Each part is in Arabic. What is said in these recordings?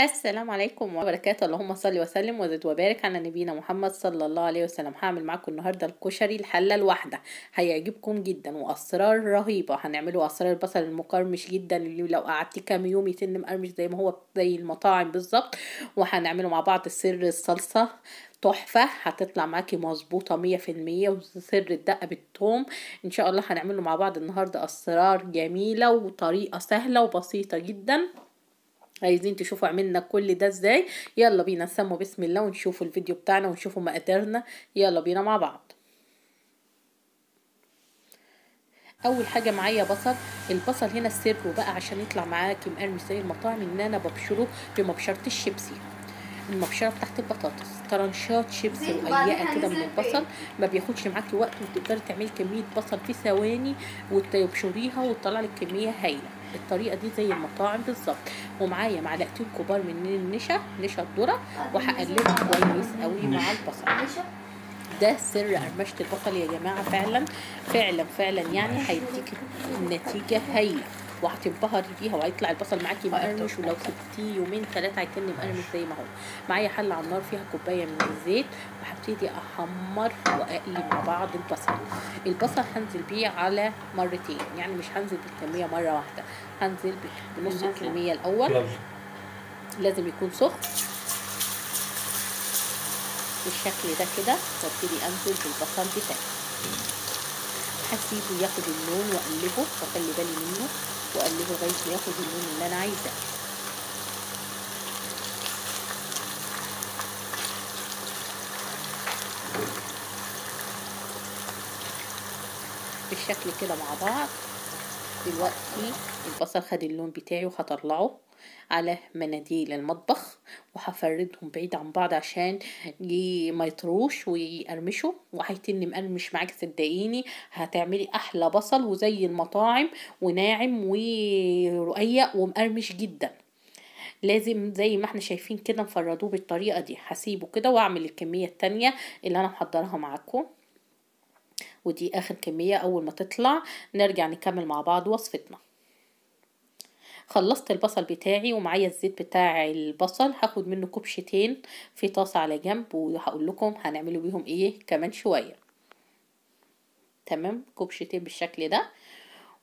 السلام عليكم وبركاته. اللهم صل وسلم وزد وبارك على نبينا محمد صلى الله عليه وسلم. هعمل معاكم النهارده الكشري الحلة الواحدة. هيعجبكم جدا وأسرار رهيبة. هنعمله أسرار البصل المقرمش جدا. اللي لو قعدتي كام يوم يتن مقرمش زي ما هو زي المطاعم بالظبط. وهنعمله مع بعض سر الصلصة. تحفة. هتطلع معاكي مظبوطة مية في المية وسر الدقة بالثوم إن شاء الله هنعمله مع بعض النهاردة أسرار جميلة وطريقة سهلة وبسيطة جدا. عايزين تشوفوا عملنا كل ده إزاي. يلا بينا نسموا بسم الله ونشوفوا الفيديو بتاعنا ونشوفوا مقاديرنا. يلا بينا مع بعض. أول حاجة معايا بصل. البصل هنا السر بقى عشان يطلع معاكي مقرمش زي المطاعم ان أنا ببشره بمبشرة الشيبسي. المبشرة بتاعت البطاطس. طرنشات شيبسي رقيقة كده من البصل. ما بياخدش معاكي وقت وتقدري تعملي كمية بصل في ثواني وتبشريها وتطلع لك كمية هايلة. الطريقة دي زي المطاعم بالظبط. ومعايا معلقتين كبار من النشا نشا الذرة وهقلبها كويس قوي مع البصل. ده سر قرمشة البصل يا جماعة. فعلا فعلا فعلا يعني هيديك النتيجة هايلة. وهتنبهري بيها وهيطلع البصل معاكي مقرمش ولو سبتيه يومين ثلاثة هيتن مقرمش زي ما هو. معايا حلة على النار فيها كوباية من الزيت وهبتدي أحمر وأقلي مع بعض البصل. البصل هنزل بيه على مرتين يعني مش هنزل بالكمية مرة واحدة هنزل بنص الكمية الأول. لازم يكون سخن. بالشكل ده كده وابتدي أنزل بالبصل بتاعي. هسيبه ياخد اللون وأقلبه وأخلي بالي منه. واقلبه لغايه ما ياخد اللون اللي أنا عايزاه. بالشكل كده مع بعض دلوقتي البصل خد اللون بتاعي وهطلعه على مناديل المطبخ وهفردهم بعيد عن بعض عشان ما يطروش ويقرمشوا. وهيتن مقرمش معاك صدقيني هتعملي أحلى بصل وزي المطاعم وناعم ورقيق ومقرمش جدا. لازم زي ما إحنا شايفين كده نفردوه بالطريقة دي. هسيبه كده وأعمل الكمية التانية اللي أنا محضرها معاكم. ودي آخر كمية أول ما تطلع. نرجع نكمل مع بعض وصفتنا. خلصت البصل بتاعي ومعايا الزيت بتاع البصل هاخد منه كبشتين في طاسة على جنب وهقول لكم هنعمله بيهم إيه كمان شوية. تمام؟ كبشتين بالشكل ده.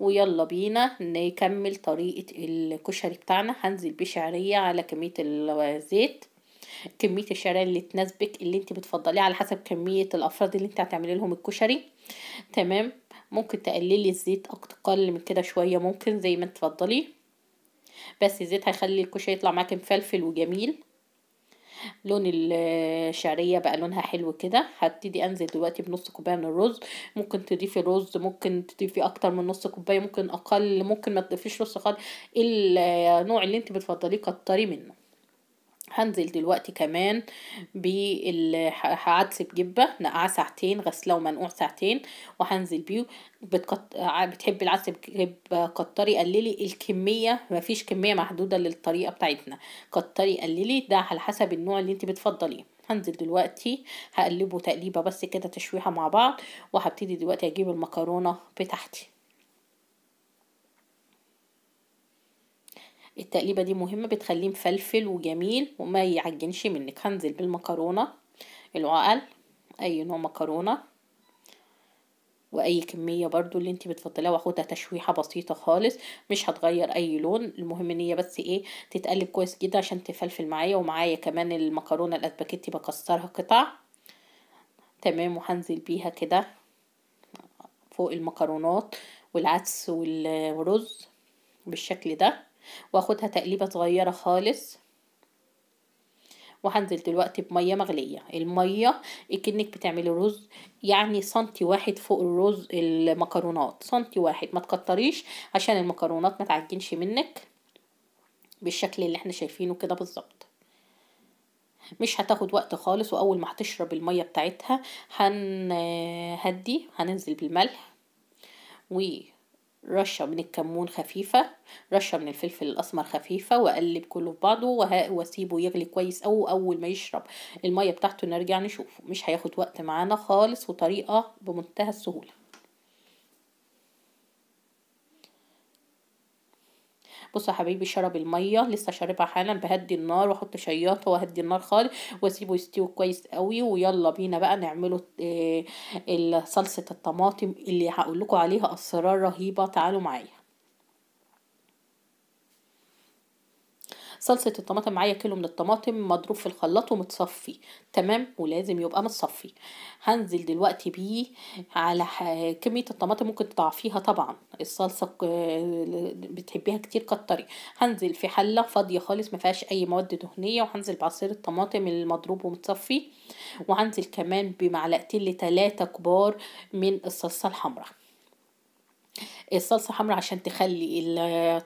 ويلا بينا نكمل طريقة الكشري بتاعنا. هنزل بشعرية على كمية الزيت كمية الشعرية اللي تناسبك اللي انت بتفضليه على حسب كمية الأفراد اللي انت هتعملي لهم الكشري. تمام؟ ممكن تقللي الزيت أقل من كده شوية ممكن زي ما تفضلي. بس الزيت هيخلي الكشري يطلع معاكي مفلفل وجميل. لون الشعرية بقى لونها حلو كده. هبتدي أنزل دلوقتي بنص كوباية من الرز. ممكن تضيفي رز ممكن تضيفي أكتر من نص كوباية ممكن أقل ممكن ما تضيفيش نص خالص. النوع اللي أنت بتفضليه كتري منه. هنزل دلوقتي كمان بعدس بجبة نقعاه ساعتين غسلة ومنقوع ساعتين وهنزل بيه. بتقط... بتحبي العدس بجبة كتري قللي الكمية مفيش كمية محدودة للطريقة بتاعتنا. كتري قللي ده على حسب النوع اللي انت بتفضليه. هنزل دلوقتي هقلبه تقليبة بس كده تشويحة مع بعض وهبتدي دلوقتي أجيب المكرونة بتاعتي. التقليبة دي مهمة بتخليه مفلفل وجميل وما يعجنش منك. هنزل بالمكرونة العقل أي نوع مكرونة وأي كمية برضو اللي انت بتفضليها واخدها تشويحة بسيطة خالص مش هتغير أي لون. المهم إن هي بس إيه تتقلب كويس جدا عشان تفلفل معايا. ومعايا كمان المكرونة الأسباجيتي بكسرها قطع. تمام وهنزل بيها كده فوق المكرونات والعدس والرز بالشكل ده. واخدها تقليبة صغيرة خالص. وهنزل دلوقتي بمية مغلية. المية اكنك بتعملي رز يعني سنتي واحد فوق الرز المكرونات. سنتي واحد ما تكتريش عشان المكرونات ما تعجنش منك بالشكل اللي إحنا شايفينه كده بالظبط. مش هتاخد وقت خالص وأول ما هتشرب المية بتاعتها هنهدي هننزل بالملح. رشة من الكمون خفيفة رشة من الفلفل الأسمر خفيفة وأقلب كله في بعضه وأسيبه يغلي كويس أو أول ما يشرب. المية بتاعته نرجع نشوفه مش هياخد وقت معانا خالص وطريقة بمنتهى السهولة. بصوا يا حبايبي شرب المية لسه شاربها حالا بهدي النار وأحط شياطة وأهدي النار خالص وأسيبه يستوي كويس قوي ويلا بينا بقى نعمله آه صلصة الطماطم اللي هقول لكم عليها أسرار رهيبة تعالوا معايا. صلصة الطماطم معايا كيلو من الطماطم مضروب في الخلاط ومتصفي. تمام؟ ولازم يبقى متصفي. هنزل دلوقتي بيه على كمية الطماطم ممكن تضعفيها طبعا. الصلصة بتحبيها كتير كتري. هنزل في حلة فاضية خالص ما فيهاش أي مواد دهنية وهنزل بعصير الطماطم المضروب ومتصفي. وهنزل كمان بمعلقتين لتلاتة كبار من الصلصة الحمراء. الصلصة حمراء عشان تخلي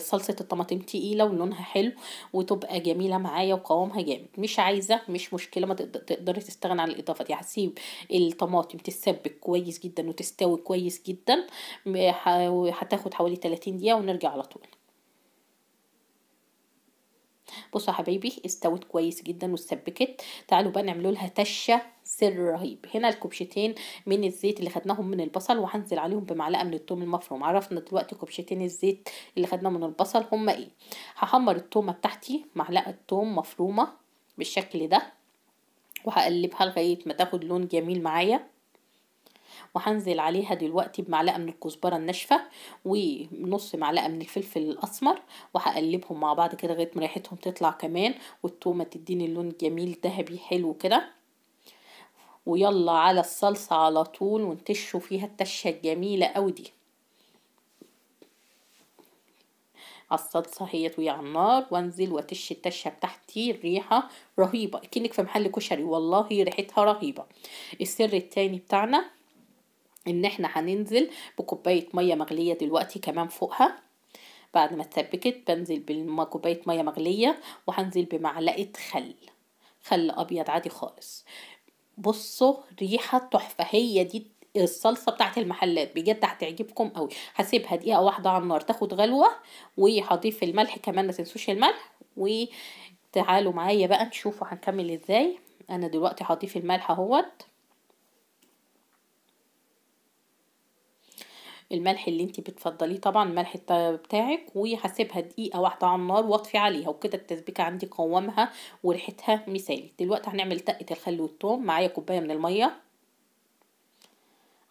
صلصة الطماطم تقيلة ولونها حلو وتبقى جميلة معايا وقوامها جامد. مش عايزة مش مشكلة ما تقدري تستغنى عن الإضافة دي. هسيب الطماطم تتسبك كويس جدا وتستوي كويس جدا هتاخد حوالي 30 دقيقة ونرجع على طول. بصوا يا حبايبي استوت كويس جدا واتسبكت. تعالوا بقى نعملوا لها تشة سر رهيب. هنا الكبشتين من الزيت اللي خدناهم من البصل وهنزل عليهم بمعلقة من الثوم المفروم. عرفنا دلوقتي كبشتين الزيت اللي خدناهم من البصل هما إيه. هحمر التومة بتاعتي معلقة توم مفرومة بالشكل ده وهقلبها لغاية ما تاخد لون جميل معايا. وهنزل عليها دلوقتي بمعلقة من الكزبرة الناشفة ونص معلقة من الفلفل الأسمر وهقلبهم مع بعض كده لغاية ما ريحتهم تطلع كمان والتومة تديني اللون جميل ذهبي حلو كده. ويلا على الصلصة على طول ونتشوا فيها التشة الجميلة قوي دي. على الصلصة هي وهي على النار وأنزل وأتش التشة بتاعتي الريحة رهيبة كأنك في محل كشري والله ريحتها رهيبة. السر التاني بتاعنا إن إحنا هننزل بكوباية مية مغلية دلوقتي كمان فوقها. بعد ما اتسبكت بنزل بكوبايه مية مغلية وهنزل بمعلقة خل. خل أبيض عادي خالص. بصوا ريحة تحفة هي دي الصلصة بتاعت المحلات بجد هتعجبكم قوي هسيبها دقيقة واحدة على النار تاخد غلوة وهضيف الملح كمان ما تنسوش الملح. وتعالوا معايا بقى نشوفوا هنكمل إزاي. أنا دلوقتي هضيف الملح أهوت. الملح اللي انت بتفضليه طبعا الملح بتاعك وهسيبها دقيقة واحدة على النار واطفي عليها وكده التسبيكة عندي قوامها وريحتها مثالي. دلوقتي هنعمل دقه الخل والثوم معايا كوباية من المية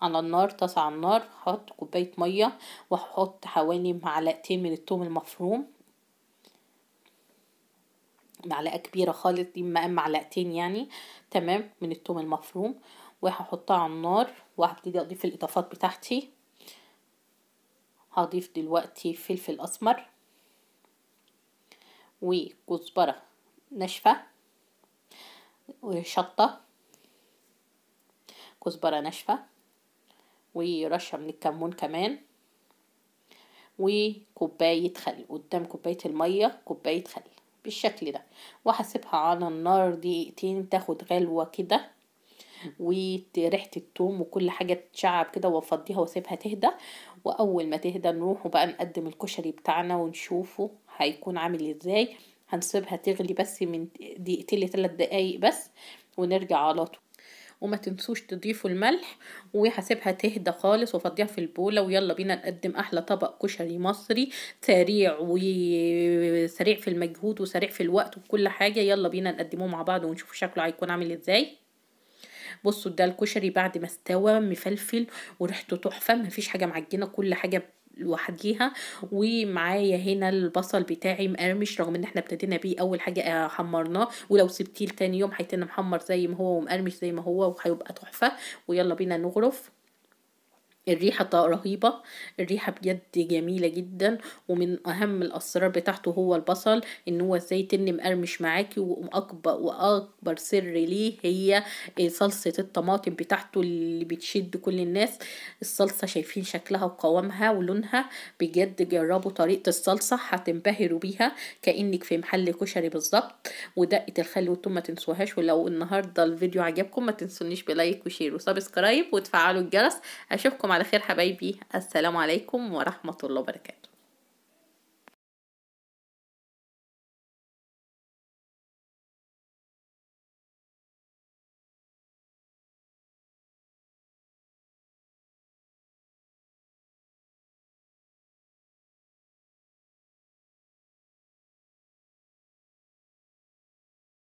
على النار طاسة على النار هحط كوباية مية وهحط حوالي معلقتين من الثوم المفروم. معلقة كبيرة خالص دي معلقتين يعني تمام من الثوم المفروم وهحطها على النار وهبتدي أضيف الإضافات بتاعتي. هضيف دلوقتي فلفل أسمر وكزبرة ناشفة وشطة كزبرة ناشفة ورشة من الكمون كمان وكوباية خل قدام كوباية المية كوباية خل بالشكل ده. وهسيبها على النار دقيقتين تاخد غلوة كده وريحه التوم وكل حاجة تشعب كده وافضيها واسيبها تهدى. وأول ما تهدى نروح بقى نقدم الكشري بتاعنا ونشوفه هيكون عامل إزاي هنسيبها تغلي بس من دقيقتين لثلاث دقايق بس ونرجع على طول. وما تنسوش تضيفوا الملح وهسيبها تهدى خالص وافضيها في البولة ويلا بينا نقدم أحلى طبق كشري مصري سريع وسريع في المجهود وسريع في الوقت وكل حاجة يلا بينا نقدمه مع بعض ونشوف شكله هيكون عامل إزاي. بصوا ده الكشري بعد ما استوى مفلفل وريحته تحفة مفيش حاجة معجنة كل حاجة لوحديها. ومعايا هنا البصل بتاعي مقرمش رغم إن إحنا ابتدينا بيه أول حاجة حمرناه. ولو سبتيه لتاني يوم هيتن محمر زي ما هو ومقرمش زي ما هو وهيبقى تحفة. ويلا بينا نغرف. الريحة رهيبة. الريحة بجد جميلة جدا ومن أهم الأسرار بتاعته هو البصل إن هو إزاي تن مقرمش معاكي وأكبر وأكبر سر ليه هي صلصة الطماطم بتاعته اللي بتشد كل الناس. الصلصة شايفين شكلها وقوامها ولونها. بجد جربوا طريقة الصلصة هتنبهروا بيها كأنك في محل كشري بالظبط. ودقة الخل والثوم ما تنسوهاش ولو النهاردة الفيديو عجبكم ما تنسونيش ب like و share و subscribe وتفعلوا الجرس. أشوفكم على خير حبايبي. السلام عليكم ورحمة الله وبركاته.